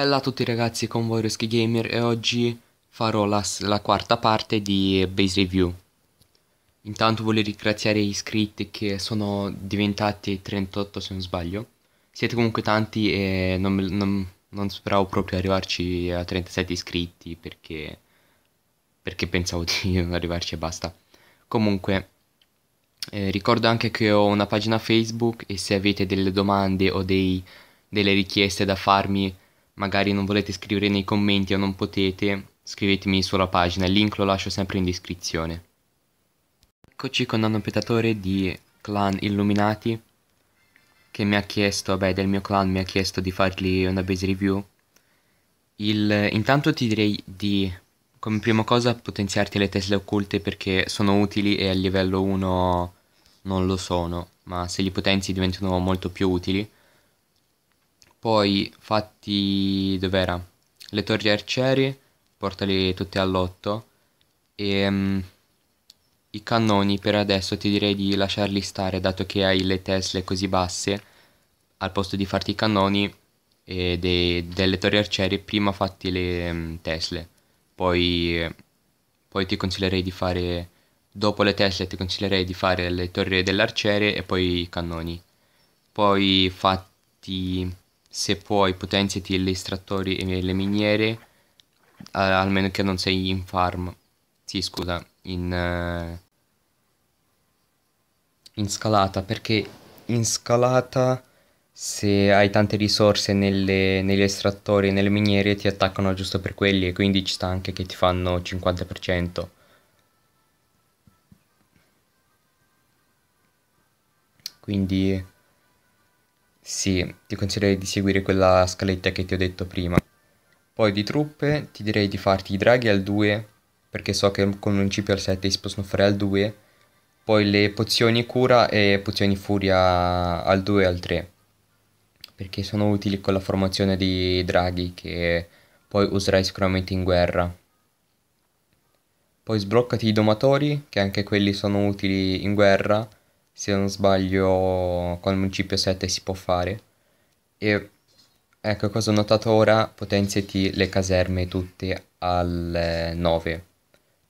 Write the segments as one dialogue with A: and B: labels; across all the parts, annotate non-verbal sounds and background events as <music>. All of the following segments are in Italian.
A: Bella a tutti ragazzi, con voi Resky Gamer e oggi farò la, la, quarta parte di Base Review. Intanto voglio ringraziare gli iscritti che sono diventati 38 se non sbaglio. Siete comunque tanti e non, non, non speravo proprio arrivarci a 37 iscritti perché, perché pensavo <laughs> di arrivarci e basta. Comunque, eh, ricordo anche che ho una pagina Facebook e se avete delle domande o dei, delle richieste da farmi magari non volete scrivere nei commenti o non potete, scrivetemi sulla pagina, il link lo lascio sempre in descrizione. Eccoci con Nano Petatore di Clan Illuminati che mi ha chiesto, beh del mio clan mi ha chiesto di fargli una base review. Il, intanto ti direi di come prima cosa potenziarti le Tesle occulte perché sono utili e a livello 1 non lo sono, ma se li potenzi diventano molto più utili. Poi fatti dov'era? Le torri arcieri, portali tutte all'otto. E um, i cannoni per adesso ti direi di lasciarli stare dato che hai le Tesle così basse. Al posto di farti i cannoni e de delle torri arcieri prima fatti le um, Tesle. Poi, poi ti consiglierei di fare dopo le Tesle ti consiglierei di fare le torri dell'arciere e poi i cannoni. Poi fatti se puoi potenziati gli estrattori e le miniere, almeno che non sei in farm, sì scusa, in, uh, in scalata, perché in scalata se hai tante risorse nelle, negli estrattori e nelle miniere ti attaccano giusto per quelli e quindi ci sta anche che ti fanno 50%. Quindi sì, ti consiglierei di seguire quella scaletta che ti ho detto prima. Poi di truppe ti direi di farti i draghi al 2, perché so che con un CP al 7 si possono fare al 2. Poi le pozioni cura e pozioni furia al 2 e al 3, perché sono utili con la formazione di draghi che poi userai sicuramente in guerra. Poi sbloccati i domatori, che anche quelli sono utili in guerra se non sbaglio con il municipio 7 si può fare. E ecco cosa ho notato ora potenziati le caserme tutte al 9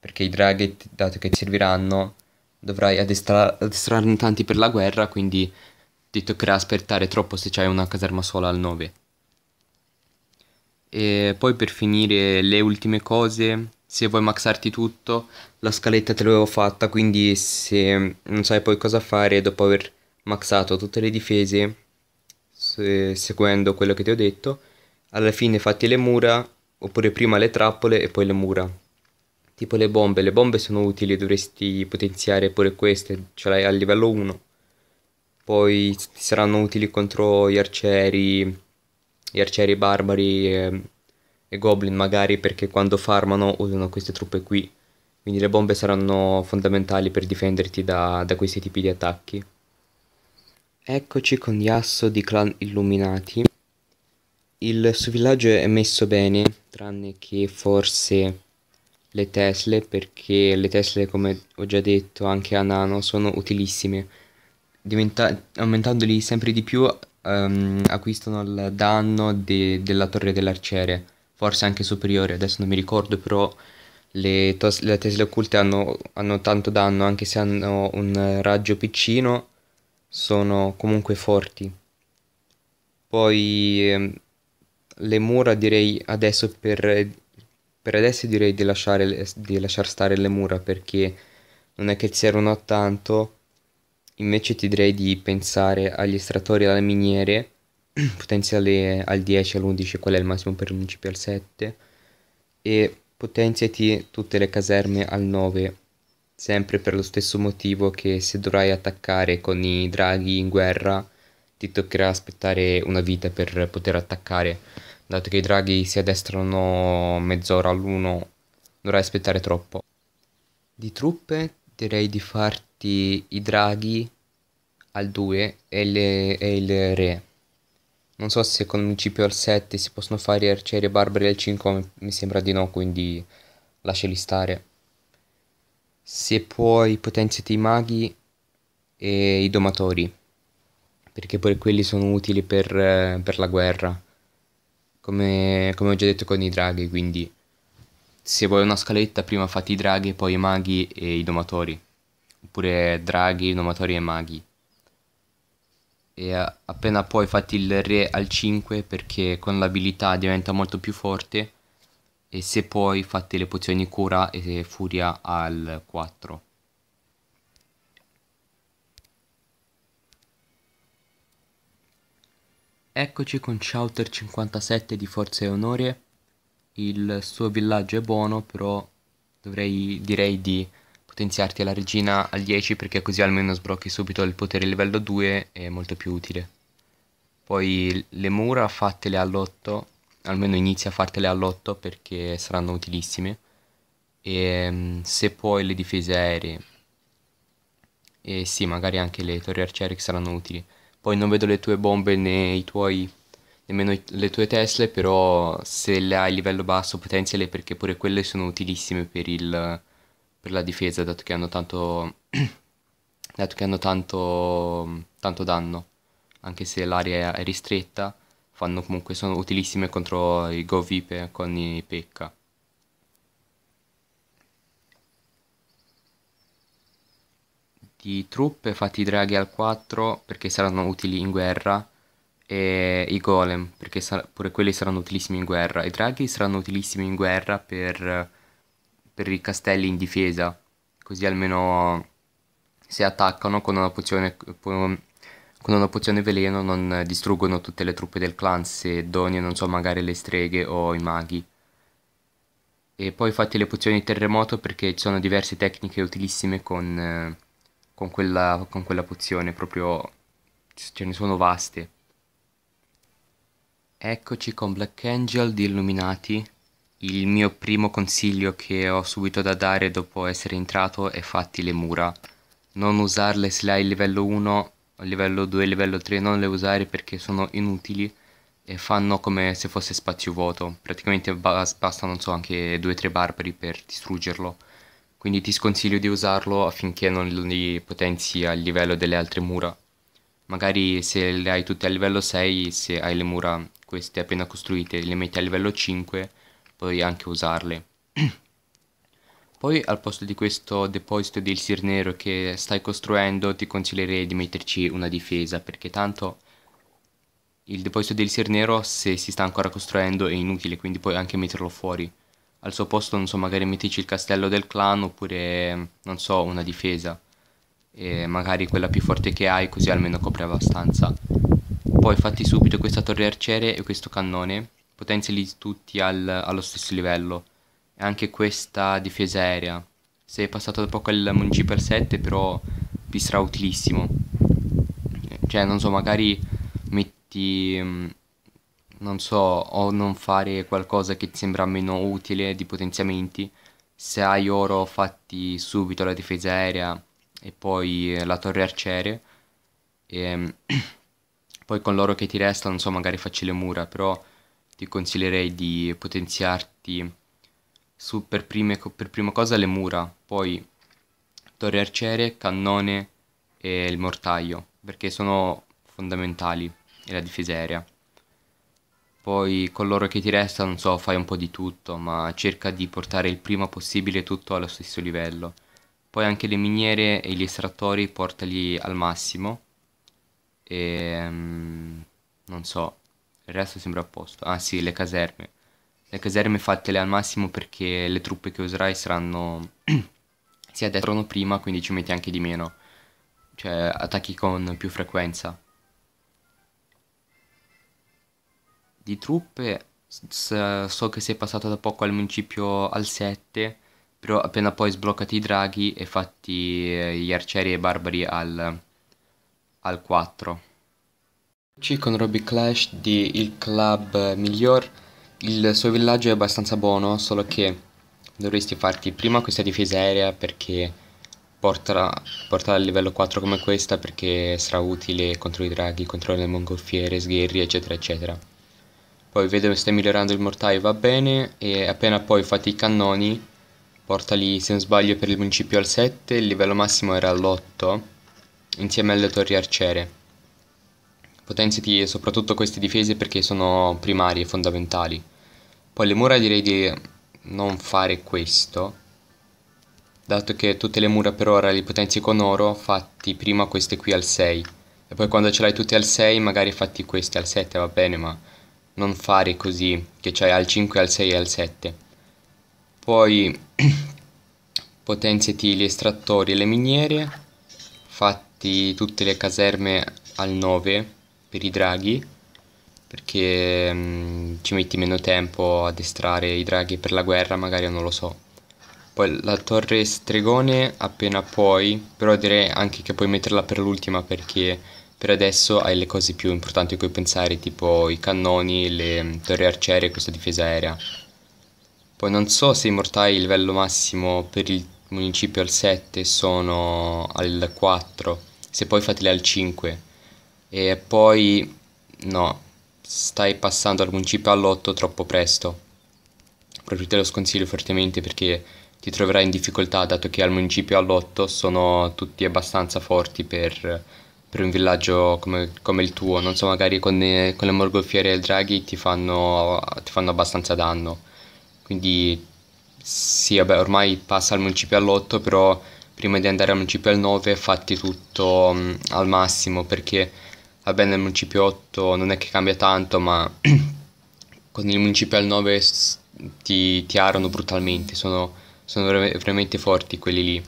A: perché i draghi dato che ti serviranno dovrai addestra- addestrarne tanti per la guerra quindi ti toccherà aspettare troppo se c'hai una caserma sola al 9 e poi per finire le ultime cose se vuoi maxarti tutto, la scaletta te l'avevo fatta, quindi se non sai poi cosa fare dopo aver maxato tutte le difese, se, seguendo quello che ti ho detto, alla fine fatti le mura, oppure prima le trappole e poi le mura. Tipo le bombe, le bombe sono utili, dovresti potenziare pure queste, ce l'hai a livello 1. Poi ti saranno utili contro gli arcieri, gli arcieri barbari. Eh, e goblin magari perché quando farmano usano queste truppe qui. Quindi le bombe saranno fondamentali per difenderti da, da questi tipi di attacchi. Eccoci con Yasso di clan illuminati. Il suo villaggio è messo bene, tranne che forse le Tesle, perché le Tesle, come ho già detto anche a Nano, sono utilissime. Diventa aumentandoli sempre di più um, acquistano il danno de della torre dell'arciere forse anche superiore, adesso non mi ricordo, però le, le Tesle occulte hanno, hanno, tanto danno, anche se hanno un raggio piccino, sono comunque forti. Poi ehm, le mura direi adesso per, per adesso direi di lasciare, di lasciar stare le mura perché non è che servono tanto, invece ti direi di pensare agli estrattori e alle miniere <clears throat> potenziale al 10 all'11 qual è il massimo per un CP al 7 e potenziati tutte le caserme al 9 sempre per lo stesso motivo che se dovrai attaccare con i draghi in guerra ti toccherà aspettare una vita per poter attaccare. Dato che i draghi si addestrano mezz'ora all'uno dovrai aspettare troppo. Di truppe direi di farti i draghi al 2 e, e il re non so se con un CP al 7 si possono fare arcieri e barbari al 5, mi sembra di no, quindi lasciali stare. Se puoi potenziati i maghi e i domatori, perché pure quelli sono utili per, per la guerra. come, come ho già detto con i draghi, quindi se vuoi una scaletta prima fatti i draghi, poi i maghi e i domatori, oppure draghi, domatori e maghi. E appena poi fatti il re al 5 perché con l'abilità diventa molto più forte e se poi fate le pozioni cura e furia al 4. Eccoci con Chowter 57 di Forza e Onore. Il suo villaggio è buono, però dovrei direi di potenziarti alla regina al 10 perché così almeno sblocchi subito il potere livello 2 è molto più utile. Poi le mura fattele all'8 almeno inizia a fartele all'8 perché saranno utilissime. E mm, se poi le difese aeree. E sì magari anche le torri arciere che saranno utili. Poi non vedo le tue bombe né i tuoi nemmeno le tue Tesle però se le hai a livello basso potenziale perché pure quelle sono utilissime per il per la difesa dato che hanno tanto <clears throat> dato che hanno tanto tanto danno anche se l'area è ristretta fanno comunque sono utilissime contro i Go Vipe con i Pekka. Di truppe fatti i draghi al 4 perché saranno utili in guerra e i golem perché pure quelli saranno utilissimi in guerra. I draghi saranno utilissimi in guerra per, per i castelli in difesa, così almeno se attaccano con una pozione con una pozione veleno non distruggono tutte le truppe del clan se doni, non so, magari le streghe o i maghi. E poi fate le pozioni terremoto perché ci sono diverse tecniche utilissime con, con, quella, con quella pozione, proprio ce ne sono vaste. Eccoci con Black Angel di Illuminati. Il mio primo consiglio che ho subito da dare dopo essere entrato è fatti le mura. Non usarle se hai livello 1 a livello 2 e livello 3 non le usare perché sono inutili e fanno come se fosse spazio vuoto. Praticamente basta non so anche 2-3 barbari per distruggerlo. Quindi ti sconsiglio di usarlo affinché non li potenzi a livello delle altre mura. Magari se le hai tutte a livello 6 se hai le mura queste appena costruite le metti a livello 5 puoi anche usarle <clears throat> Poi al posto di questo deposito del Sir Nero che stai costruendo ti consiglierei di metterci una difesa perché tanto il deposito del Sir Nero se si sta ancora costruendo è inutile quindi puoi anche metterlo fuori. Al suo posto non so magari mettici il castello del clan oppure non so una difesa e magari quella più forte che hai così almeno copre abbastanza. Poi fatti subito questa torre arciere e questo cannone, potenziali tutti al, allo stesso livello e anche questa difesa aerea. Se è passato da poco al Municipal 7 però vi sarà utilissimo. Cioè, non so, magari metti, mm, non so, o non fare qualcosa che ti sembra meno utile di potenziamenti. Se hai oro fatti subito la difesa aerea e poi la torre arciere. E mm, <clears throat> poi con l'oro che ti resta, non so, magari facci le mura, però ti consiglierei di potenziarti su per, prime, per prima cosa le mura, poi torre arciere, cannone e il mortaio, perché sono fondamentali, e la difesa aerea. Poi con loro che ti resta, non so, fai un po' di tutto, ma cerca di portare il prima possibile tutto allo stesso livello. Poi anche le miniere e gli estrattori portali al massimo. E... Um, non so, il resto sembra a posto. Ah sì, le caserme le caserme fattele al massimo perché le truppe che userai saranno <clears throat> si addestrano prima, quindi ci metti anche di meno. Cioè attacchi con più frequenza. Di truppe so che sei passato da poco al municipio al 7, però appena poi sbloccati i draghi e fatti eh, gli arcieri e i barbari al, al 4. Con Robby Clash di Il Club Miglior il suo villaggio è abbastanza buono, solo che dovresti farti prima questa difesa aerea perché porterà, porterà al livello 4 come questa perché sarà utile contro i draghi, contro le mongolfiere, sgherri eccetera eccetera. Poi vedo che stai migliorando il mortaio, va bene, e appena poi fate i cannoni, portali se non sbaglio per il municipio al 7, il livello massimo era all'8, insieme alle torri arciere potenziati soprattutto queste difese perché sono primarie e fondamentali. Poi le mura direi di non fare questo, dato che tutte le mura per ora li potenzi con oro, fatti prima queste qui al 6. E poi quando ce l'hai tutte al 6 magari fatti queste al 7 va bene, ma non fare così, che c'hai al 5, al 6 e al 7. Poi <clears throat> potenziati gli estrattori e le miniere, fatti tutte le caserme al 9 per i draghi, perché mh, mm, ci metti meno tempo ad estrarre i draghi per la guerra, magari non lo so. Poi la torre stregone appena puoi, però direi anche che puoi metterla per l'ultima perché per adesso hai le cose più importanti a cui pensare, tipo i cannoni, le mm, torri arciere e questa difesa aerea. Poi non so se i mortai il livello massimo per il municipio al 7 sono al 4, se poi fateli al 5. E poi no, stai passando al municipio all'8 troppo presto. Proprio te lo sconsiglio fortemente perché ti troverai in difficoltà dato che al municipio all'8 sono tutti abbastanza forti per per un villaggio come, come il tuo, non so, magari con, con le morgolfiere e il draghi ti fanno, ti fanno abbastanza danno. Quindi sì, vabbè, ormai passa al municipio all'8, però prima di andare al municipio al 9 fatti tutto um, al massimo, perché vabbè nel municipio 8 non è che cambia tanto, ma <clears throat> con il municipio al 9 ti, ti arano brutalmente, sono, sono veramente forti quelli lì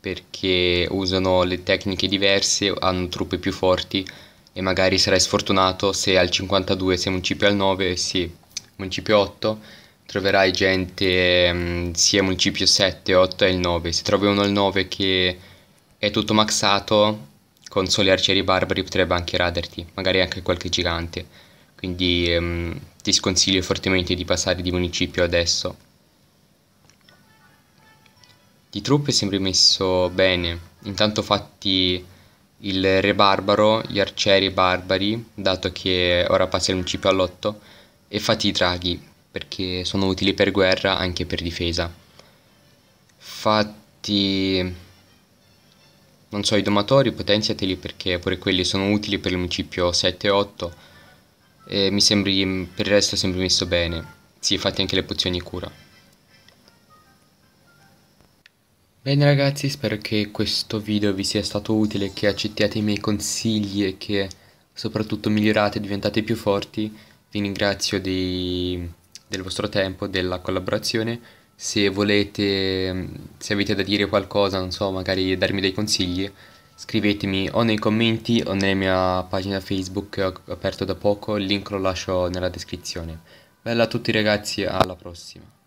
A: perché usano le tecniche diverse, hanno truppe più forti e magari sarai sfortunato se al 52 sei municipio al 9, sì, municipio 8, troverai gente um, sia municipio 7, 8 e il 9. Se trovi uno al 9 che è tutto maxato, con soli arcieri barbari potrebbe anche raderti, magari anche qualche gigante. Quindi um, ti sconsiglio fortemente di passare di municipio adesso. Di truppe sembri messo bene, intanto fatti il re barbaro, gli arcieri barbari, dato che ora passi al municipio all'8, e fatti i draghi, perché sono utili per guerra anche per difesa. Fatti... non so, i domatori potenziateli perché pure quelli sono utili per il municipio 7 e 8 mi sembri, per il resto sembri messo bene. Sì, fatti anche le pozioni cura. Bene ragazzi, spero che questo video vi sia stato utile, che accettiate i miei consigli e che soprattutto migliorate diventate più forti. Vi ringrazio di, del vostro tempo, della collaborazione. Se volete, se avete da dire qualcosa, non so, magari darmi dei consigli, scrivetemi o nei commenti o nella mia pagina Facebook che ho aperto da poco, il link lo lascio nella descrizione. Bella a tutti ragazzi, alla prossima.